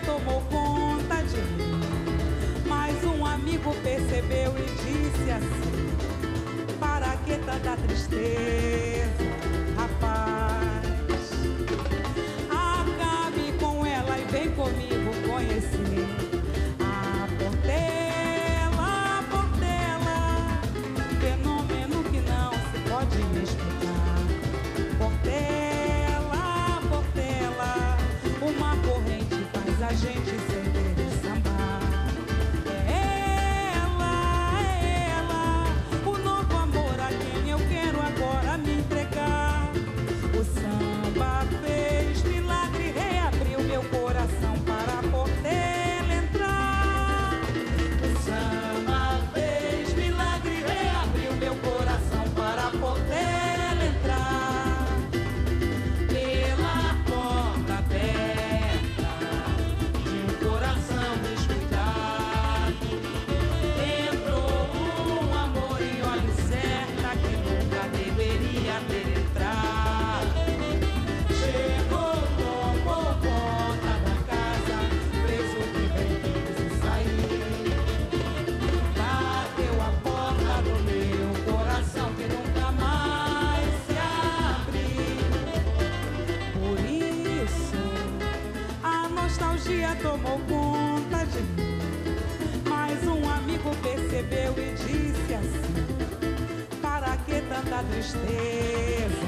tomou conta de mim. Mas um amigo percebeu e disse assim: Para que tanta tristeza, rapaz? Acabe com ela e vem comigo conhecer. a Portela, Portela, fenômeno que não se pode explicar. a gente sempre tomou conta de mim. Mas um amigo percebeu e disse assim: Para que tanta tristeza?